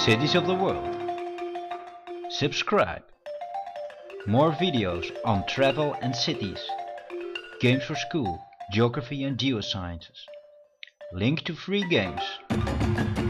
cities of the world. Subscribe. More videos on travel and cities. Games for school, geography and geosciences. Link to free games.